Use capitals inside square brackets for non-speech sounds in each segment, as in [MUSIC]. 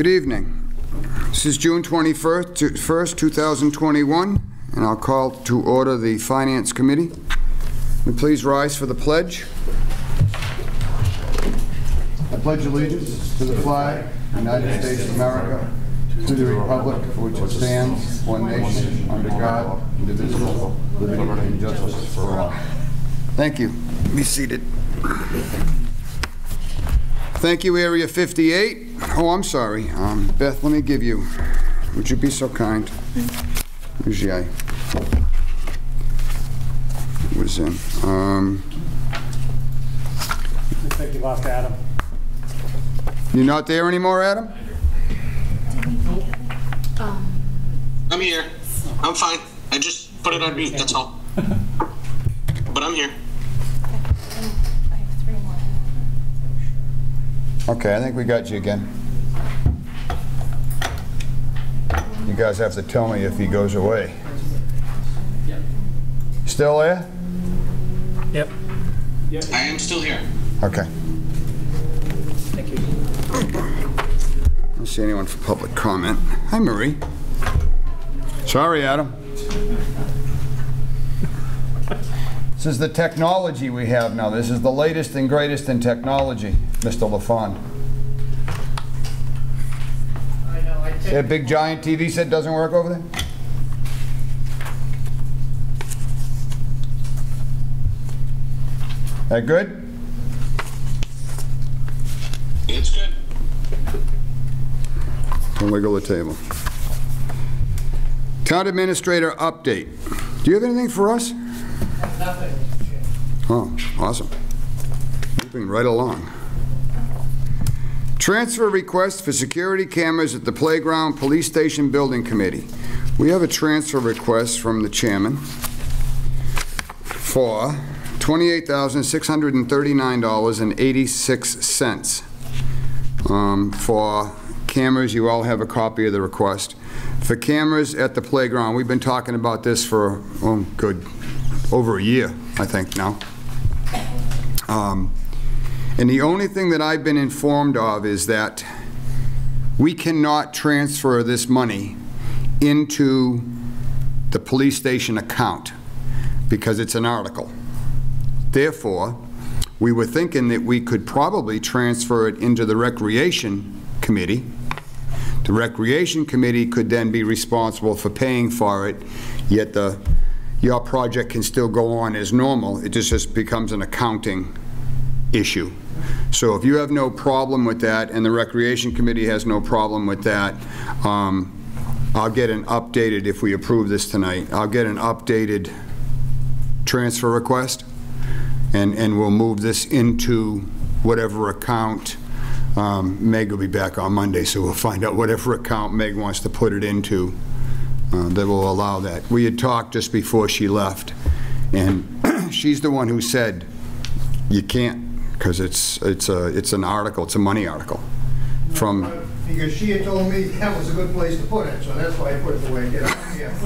Good evening. This is June 21st, 1st, 2021, and I'll call to order the Finance Committee. You please rise for the pledge? I pledge allegiance to the flag, United States of America, to the republic for which it stands, one nation, under God, indivisible, with liberty and justice for all. Thank you. Be seated. Thank you, Area 58. Oh, I'm sorry. Um, Beth, let me give you, would you be so kind? Where's the I? Was in. Um, Looks like you lost Adam. You're not there anymore, Adam? I'm here. I'm fine. I just put it on mute, that's all. [LAUGHS] But I'm here. I have three more. Okay, I think we got you again. You guys have to tell me if he goes away. Still there? Yep. I am still here. Okay. Thank you. I don't see anyone for public comment. Hi, Marie. Sorry, Adam. This is the technology we have now. This is the latest and greatest in technology, Mr. LaFond. I know, I That big giant TV set doesn't work over there? That good? It's good. Don't wiggle the table. Town Administrator update. Do you have anything for us? Right along. Transfer request for security cameras at the Playground Police Station Building Committee. We have a transfer request from the chairman for $28,639.86 um, for cameras. You all have a copy of the request. For cameras at the playground, we've been talking about this for, oh, good, over a year, I think now. Um, And the only thing that I've been informed of is that we cannot transfer this money into the police station account because it's an article. Therefore, we were thinking that we could probably transfer it into the Recreation Committee. The Recreation Committee could then be responsible for paying for it, yet the, your project can still go on as normal. It just just becomes an accounting issue. So if you have no problem with that, and the Recreation Committee has no problem with that, um, I'll get an updated, if we approve this tonight, I'll get an updated transfer request, and, and we'll move this into whatever account, um, Meg will be back on Monday, so we'll find out whatever account Meg wants to put it into uh, that will allow that. We had talked just before she left, and [CLEARS THROAT] she's the one who said, you can't, because it's, it's a, it's an article, it's a money article, from, Because she had told me that was a good place to put it, so that's why I put it the way I did. Yeah.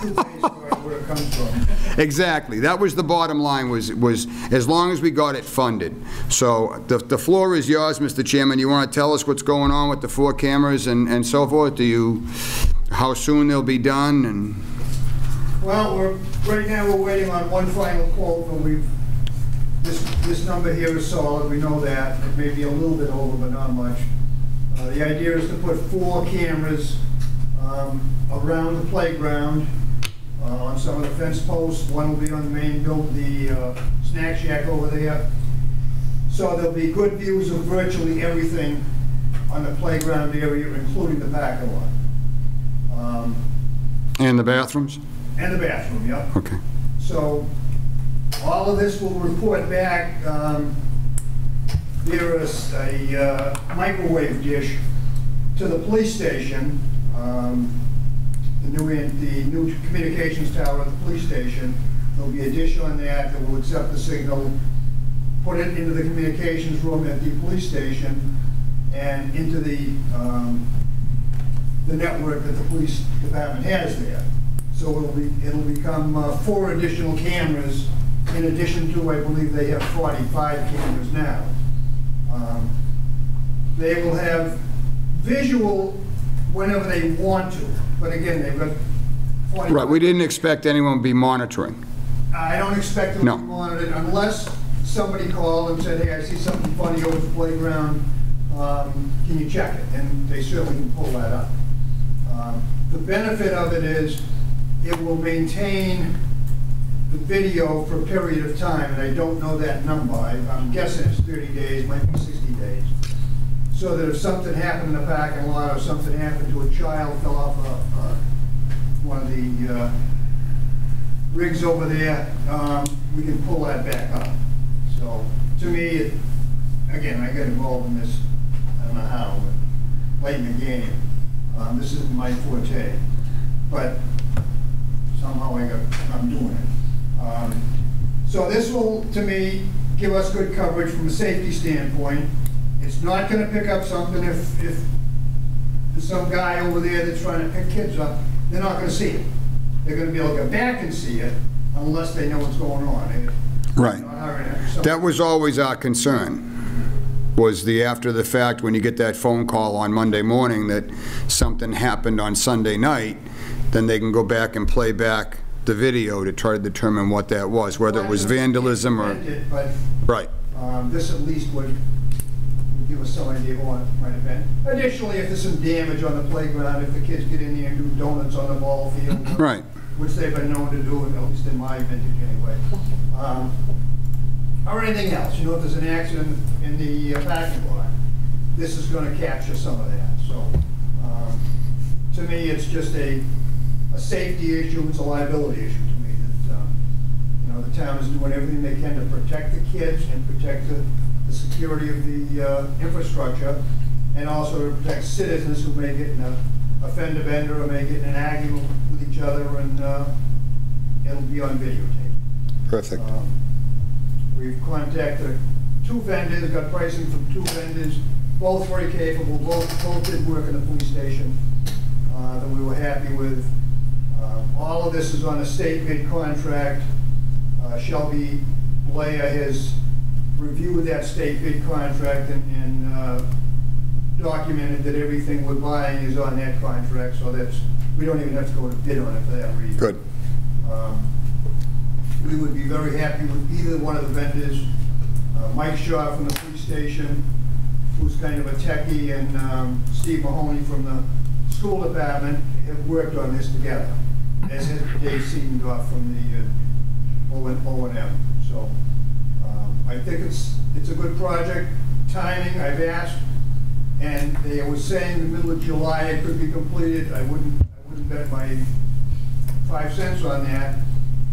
Two ways where where it. Exactly. That was the bottom line, was, was as long as we got it funded. So the, the floor is yours, Mr. Chairman. You want to tell us what's going on with the four cameras and, and so forth? Do you, how soon they'll be done and, Well, we're, right now, we're waiting on one final quote, but we've, this, this number here is solid, we know that. It may be a little bit over, but not much. Uh, The idea is to put four cameras um, around the playground, uh, on some of the fence posts. One will be on the main build, the uh, snack shack over there. So there'll be good views of virtually everything on the playground area, including the parking lot. Um, and the bathrooms? And the bathroom, yep. Okay. So all of this will report back. um, is a uh, microwave dish to the police station, um, the new, the new communications tower at the police station. There'll be a dish on that that will accept the signal, put it into the communications room at the police station, and into the, um, the network that the police department has there. So it'll be, it'll become uh, four additional cameras in addition to, I believe they have 45 cameras now. Um, They will have visual whenever they want to, but again, they've got 40... Right, we didn't expect anyone to be monitoring. I don't expect them to No. be monitored unless somebody called and said, hey, I see something funny over the playground, um, can you check it? And they certainly can pull that up. Um, The benefit of it is it will maintain the video for a period of time, and I don't know that number. I- I'm guessing it's 30 days, might be 60 days. So that if something happened in the parking lot or something happened to a child, fell off a, a- one of the uh, rigs over there, um, we can pull that back up. So, to me, it, again, I got involved in this, I don't know how, but late in the game. Um, this isn't my forte, but somehow I got, I'm doing it. Um, So this will, to me, give us good coverage from a safety standpoint. It's not gonna pick up something if, if there's some guy over there that's trying to pick kids up, they're not gonna see it. They're gonna be able to go back and see it unless they know what's going on. Right. not hiring it. So- That was always our concern, was the after the fact, when you get that phone call on Monday morning that something happened on Sunday night, then they can go back and play back the video to try to determine what that was, whether it was vandalism or, But right, Um, This at least would would give us some idea of what it might have been. Additionally, if there's some damage on the playground, if the kids get in there and do donuts on the ball field. [LAUGHS] right. Which they've been known to do, at least in my vintage anyway. Um, Or anything else, you know, if there's an accident in the uh, parking lot, this is gonna capture some of that, so. um, To me, it's just a, a safety issue, it's a liability issue to me, that, um, you know, the town is doing everything they can to protect the kids and protect the, the security of the, uh, infrastructure, and also to protect citizens who may get in a, a fender bender or may get in an argument with each other, and, uh, it'll be on videotape. Perfect. Um, We've contacted two vendors, got pricing from two vendors, both very capable, both, both did work in the police station, uh, that we were happy with. Um, All of this is on a state bid contract. Uh, Shelby Blair has reviewed that state bid contract and, and uh, documented that everything we're buying is on that contract, so that's, we don't even have to go to bid on it for that reason. Good. Um, We would be very happy with either one of the vendors. Uh, Mike Shaw from the police station, who's kind of a techie, and um, Steve Mahoney from the school department have worked on this together, as has Dave Seendorf from the uh, O and O and M. So um, I think it's, it's a good project. Timing, I've asked, and they were saying the middle of July it could be completed. I wouldn't, I wouldn't bet my five cents on that,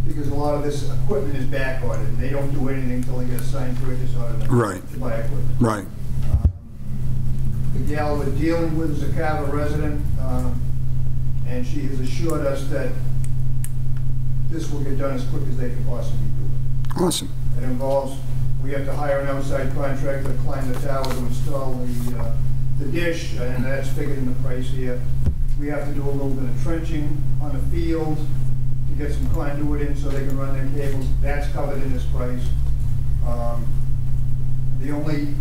because a lot of this equipment is back ordered, and they don't do anything until they get a signed purchase order to- Right. to buy equipment. Right. Um, The gal we're dealing with is a Carver resident, um, and she has assured us that this will get done as quick as they can possibly do it. Awesome. It involves, we have to hire an outside contractor to climb the tower to install the, uh, the dish, and that's figured in the price here. We have to do a little bit of trenching on the field to get some conduit in so they can run their cables. That's covered in this price. Um, The only,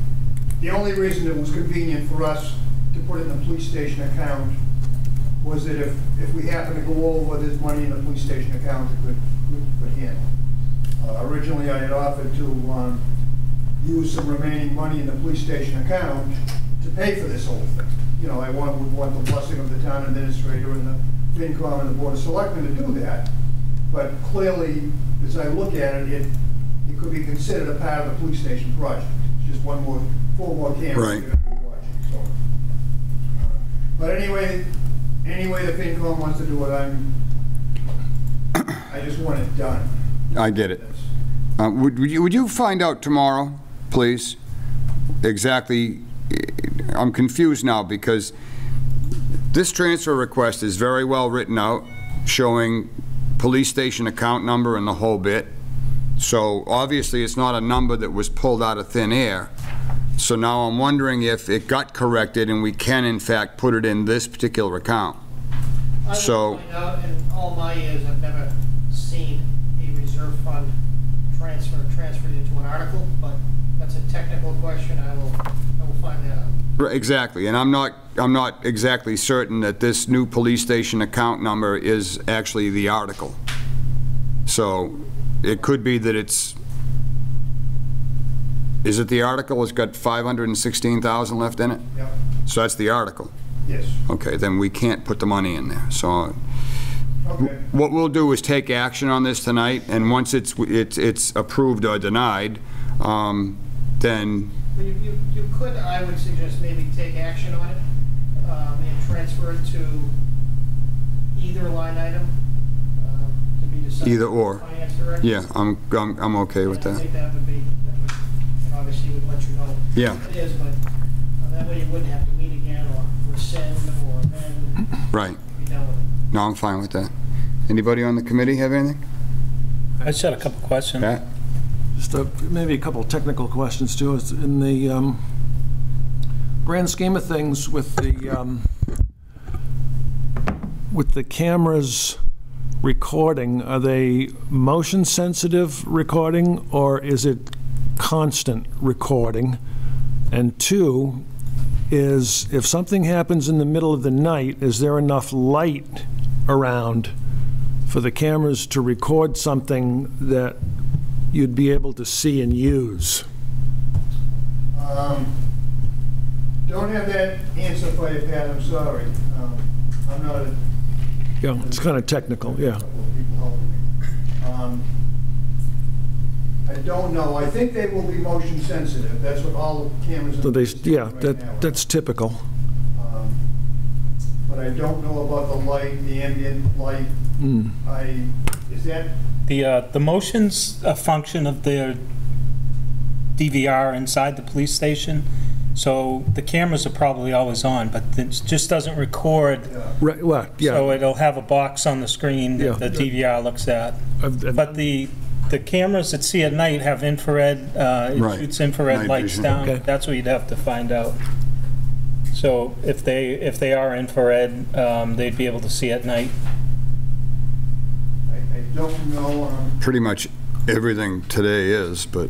the only reason it was convenient for us to put it in the police station account was that if, if we happen to go over, there's money in the police station account that could, could handle. Uh, Originally, I had offered to um, use some remaining money in the police station account to pay for this whole thing. You know, I want, would want the blessing of the town administrator and the FinCom and the Board of Selectmen to do that. But clearly, as I look at it, it, it could be considered a part of the police station project. It's Just one more, four more cameras. Right. you're gonna be watching, so. uh, But anyway, any way the FinCom wants to do it, I'm, I just want it done. I get it. Uh, Would would you, would you find out tomorrow, please, exactly, I'm confused now, because this transfer request is very well written out, showing police station account number and the whole bit. So obviously, it's not a number that was pulled out of thin air. So now I'm wondering if it got corrected and we can in fact put it in this particular account. I So- will find out, in all my years, I've never seen a reserve fund transfer, transferred into an article, but that's a technical question, I will, I I will find that out. Right, Exactly, and I'm not, I'm not exactly certain that this new police station account number is actually the article. So it could be that it's, is it the article? It's got 516,000 left in it? Yep, So that's the article. yes, Okay, then we can't put the money in there. So okay. what we'll do is take action on this tonight, and once it's, it's, it's approved or denied, um, then, You, you, you could, I would suggest maybe take action on it, um, and transfer it to either line item, um, to be decided. Either or. Finance director. yeah, I'm, I'm, I'm okay with And I that. think that would be, obviously would let you know. Yeah. what It is, but uh, that way you wouldn't have to meet again or rescind or amend, Right. be done with it. No, I'm fine with that. Anybody on the committee have anything? I just had a couple questions. Pat? Just a- maybe a couple of technical questions too. Is In the um, grand scheme of things with the, um, with the cameras recording, are they motion-sensitive recording or is it constant recording? And two, is if something happens in the middle of the night, is there enough light around for the cameras to record something that you'd be able to see and use? Um, Don't have that answer for you, Pat, I'm sorry. Um, I'm not a Yeah, it's kind of technical, yeah. couple of people helping me. Um, I don't know, I think they will be motion sensitive, that's what all the cameras. in So they, yeah, right that, are. that's typical. Um, But I don't know about the light, the ambient light. Hmm. I, is that, The, uh, the motion's a function of the DVR inside the police station, so the cameras are probably always on, but it just doesn't record, uh, Right, well, so yeah. it'll have a box on the screen Yeah. that the DVR looks at. I've- I've- But the, the cameras that see at night have infrared, uh, it Right. shoots infrared Night lights vision. down. Okay. That's what you'd have to find out. So if they, if they are infrared, um, they'd be able to see at night. I, I don't know, um, Pretty much everything today is, but,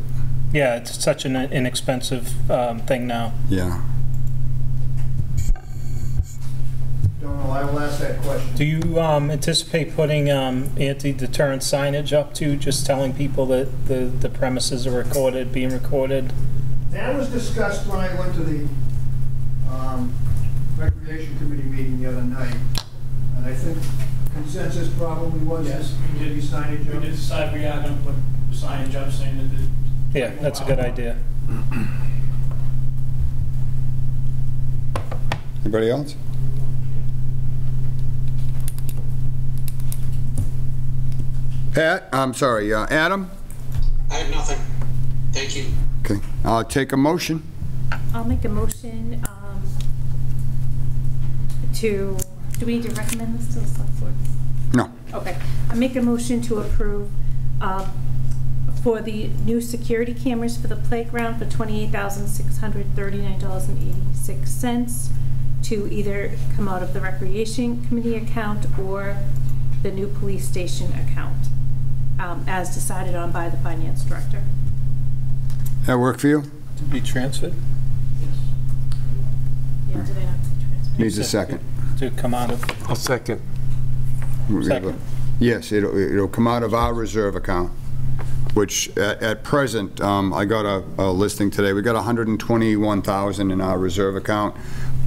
Yeah, it's such an inexpensive um, thing now. yeah. I will ask that question. Do you um, anticipate putting um, anti-deterrent signage up to just telling people that the the premises are recorded, being recorded? That was discussed when I went to the um, Recreation Committee meeting the other night, and I think consensus probably was Yes, we maybe did. signage We did decide we are gonna put signage up saying that the. Yeah, that's a good idea. Anybody else? Pat, I'm sorry, uh, Adam? I have nothing. Thank you. Okay, I'll take a motion. I'll make a motion um, to, do we need to recommend this to the select board? No. Okay. I make a motion to approve um, for the new security cameras for the playground for $28,639.86 to either come out of the Recreation Committee account or the new police station account, um, as decided on by the finance director. That work for you? To be transferred? Yeah, did I not transfer? Needs a second. To come out of, I'll second. A- Second. Yes, it'll, it'll come out of our reserve account, which at, at present, um, I got a, a listing today, we got 121,000 in our reserve account,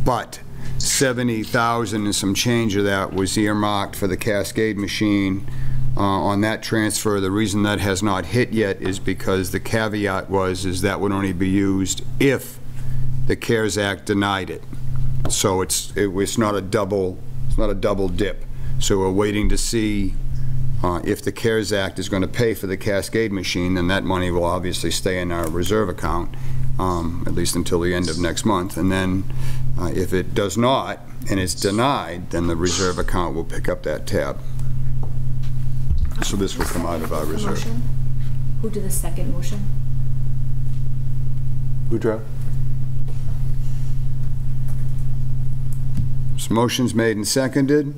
but 70,000 and some change of that was earmarked for the Cascade machine. Uh, on that transfer, the reason that has not hit yet is because the caveat was, is that would only be used if the CARES Act denied it. So it's, it was not a double, it's not a double dip. So we're waiting to see uh, if the CARES Act is going to pay for the Cascade machine, then that money will obviously stay in our reserve account, um, at least until the end of next month. And then uh, if it does not, and it's denied, then the reserve account will pick up that tab. So this will come out of our The reserve. motion? Who did the second motion? Boudreaux? So motion's made and seconded.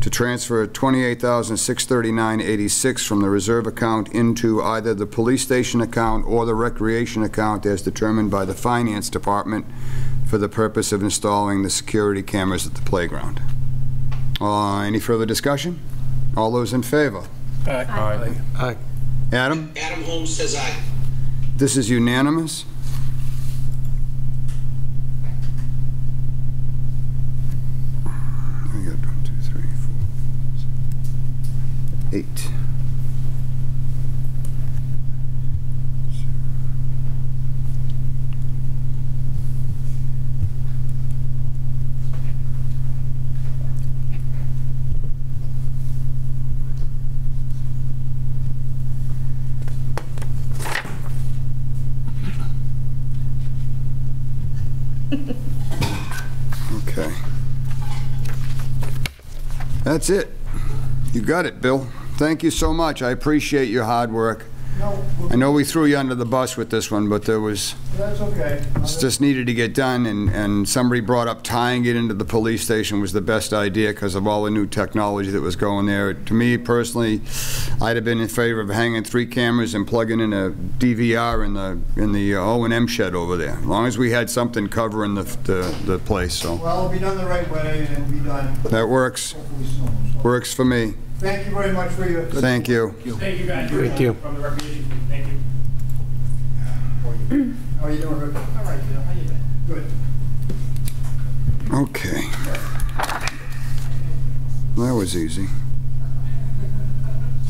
to transfer 28639 from the reserve account into either the police station account or the recreation account as determined by the finance department for the purpose of installing the security cameras at the playground. Uh, Any further discussion? All those in favor? Aye. Aye. Adam? Adam Holmes says aye. This is unanimous. We got one, two, three, four, six, eight. Okay. That's it. You got it, Bill. Thank you so much. I appreciate your hard work. No, I know we threw you under the bus with this one, but there was, that's okay. it just needed to get done, and, and somebody brought up tying it into the police station was the best idea because of all the new technology that was going there. To me personally, I'd have been in favor of hanging three cameras and plugging in a DVR in the, in the uh, O and M shed over there, as long as we had something covering the, the, the place, so. Well, it'll be done the right way, and it'll be done That works, soon. So, works for me. Thank you very much for your... Thank you. Thank you guys. Thank you. From the recreation, How are you doing, Rick? All right, Bill, how you? Good. Okay. That was easy.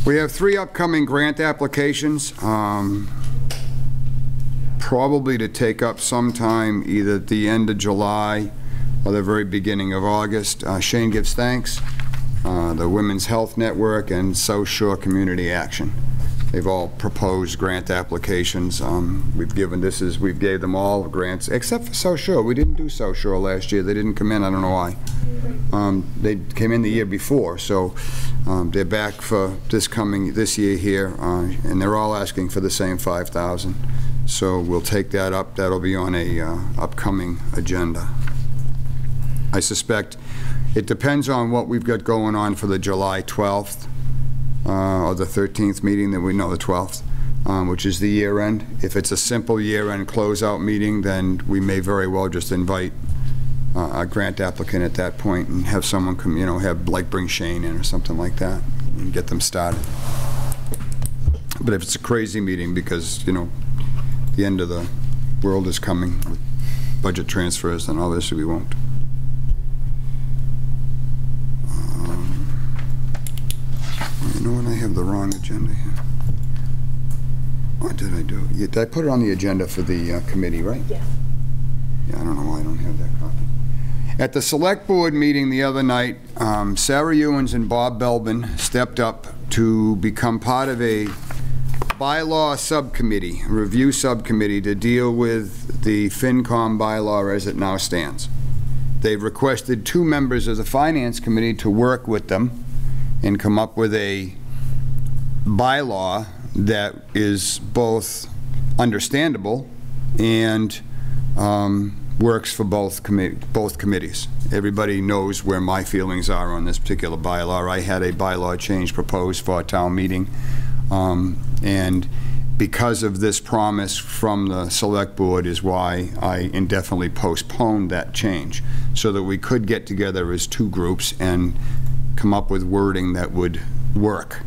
We have three upcoming grant applications, um, probably to take up sometime either at the end of July or the very beginning of August. Uh, Shane gives thanks, uh, the Women's Health Network and South Shore Community Action. They've all proposed grant applications. Um, We've given, this is, we've gave them all grants, except for South Shore. We didn't do South Shore last year. They didn't come in, I don't know why. Um, They came in the year before, so um, they're back for this coming, this year here, uh, and they're all asking for the same 5,000. So we'll take that up. That'll be on a uh, upcoming agenda. I suspect, it depends on what we've got going on for the July 12th uh, or the 13th meeting that we know, the 12th, um, which is the year end. If it's a simple year-end closeout meeting, then we may very well just invite uh, a grant applicant at that point and have someone come, you know, have, like, bring Shane in or something like that and get them started. But if it's a crazy meeting because, you know, the end of the world is coming with budget transfers, then obviously we won't. Um, You know when I have the wrong agenda here? What did I do? Yeah, Did I put it on the agenda for the uh, committee, right? Yes. Yeah, I don't know why I don't have that copy. At the Select Board meeting the other night, um, Sarah Ewens and Bob Belbin stepped up to become part of a bylaw subcommittee, review subcommittee to deal with the FinCom bylaw as it now stands. They've requested two members of the Finance Committee to work with them and come up with a bylaw that is both understandable and um, works for both committee, both committees. Everybody knows where my feelings are on this particular bylaw. I had a bylaw change proposed for a town meeting, um, and because of this promise from the Select Board is why I indefinitely postponed that change, so that we could get together as two groups and come up with wording that would work.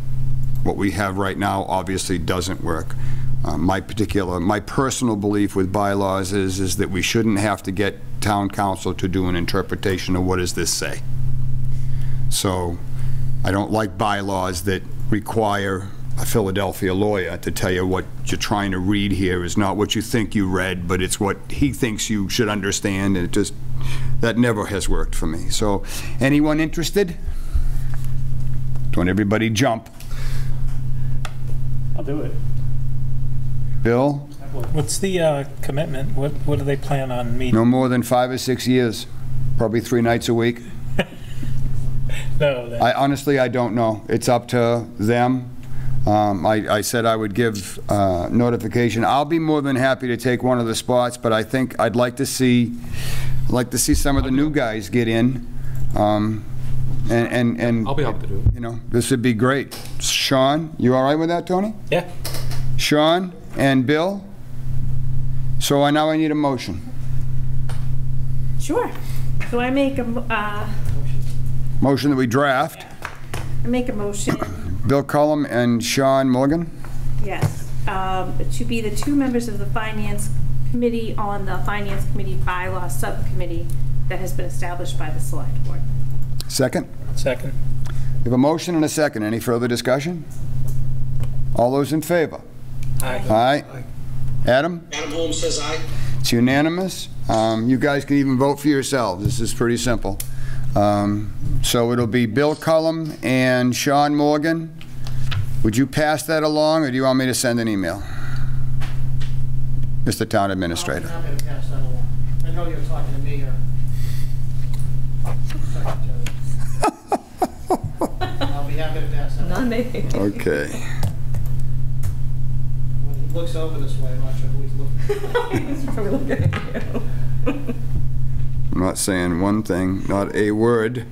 What we have right now obviously doesn't work. Uh, My particular, my personal belief with bylaws is, is that we shouldn't have to get town counsel to do an interpretation of what does this say. So I don't like bylaws that require a Philadelphia lawyer to tell you what you're trying to read here is not what you think you read, but it's what he thinks you should understand, and it just, that never has worked for me. So, anyone interested? Don't everybody jump. I'll do it. Bill, What's the uh, commitment? What, what do they plan on meeting? no more than five or six years, probably three nights a week. [LAUGHS] No, I honestly, I don't know. It's up to them. Um, I, I said I would give uh, notification. I'll be more than happy to take one of the spots, but I think I'd like to see, I'd like to see some of the new guys get in. Um, And, and, and. I'll be happy to do it. You know, this would be great. Sean, you all right with that, Tony? Yeah. Sean and Bill? So I now I need a motion. Sure. So I make a, mo- uh, Motion that we draft. I make a motion, [COUGHS] Bill Cullum and Sean Morgan? yes, um, to be the two members of the Finance Committee on the Finance Committee Bylaw Subcommittee that has been established by the Select Board. Second? Second. We have a motion and a second. Any further discussion? All those in favor? Aye. Aye. Adam? Adam Holmes says aye. It's unanimous. Um, You guys can even vote for yourselves. This is pretty simple. Um, So it'll be Bill Cullum and Sean Morgan. Would you pass that along, or do you want me to send an email? Mr. Town Administrator. I'm happy to pass that along. I know you're talking to me here. I'll be happy to pass that along. me. Okay. When he looks over this way, I'm not sure who he's looking [LAUGHS] at. I'm not saying one thing, not a word.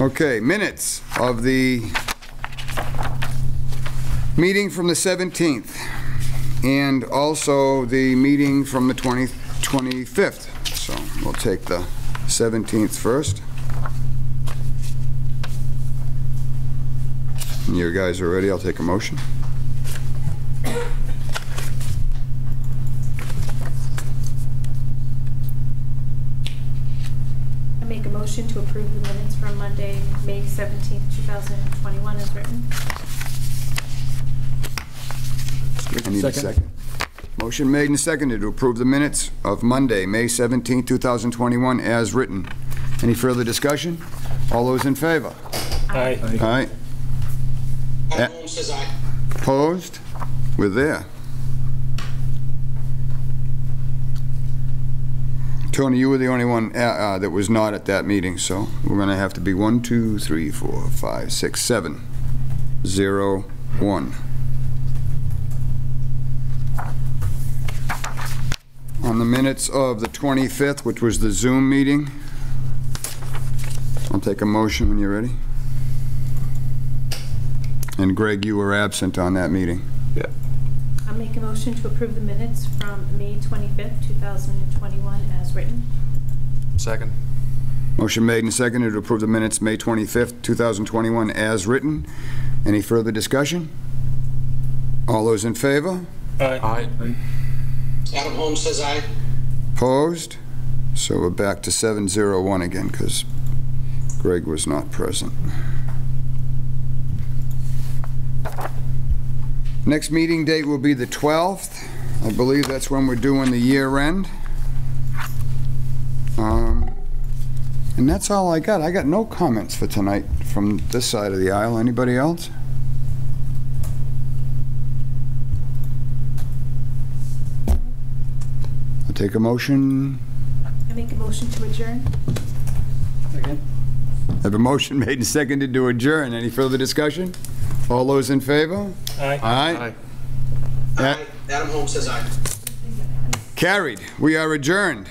Okay, minutes of the meeting from the 17th, and also the meeting from the 20 25th. So we'll take the 17th first. You guys are ready, I'll take a motion. I make a motion to approve the minutes from Monday, May 17th, 2021 as written. I need a Second. second. Motion made and seconded to approve the minutes of Monday, May 17th, 2021, as written. Any further discussion? All those in favor? Aye. Aye. Yeah. Adam Holmes says aye. Opposed? We're there. Tony, you were the only one uh, uh, that was not at that meeting, so we're going to have to be one, two, three, four, five, six, seven, zero, one. On the minutes of the 25th, which was the Zoom meeting, I'll take a motion when you're ready. And Greg, you were absent on that meeting. Yeah. I'll make a motion to approve the minutes from May 25th, 2021 as written. Second. Motion made and seconded to approve the minutes, May 25th, 2021, as written. Any further discussion? All those in favor? Aye. Aye. Adam Holmes says aye. Opposed? So we're back to 701 again, because Greg was not present. Next meeting date will be the 12th. I believe that's when we're doing the year end. Um, And that's all I got. I got no comments for tonight from this side of the aisle. Anybody else? I'll take a motion. I make a motion to adjourn. I have a motion made and seconded to adjourn. Any further discussion? All those in favor? Aye. Aye. Yeah. Aye. Adam Holmes says aye. Carried. We are adjourned.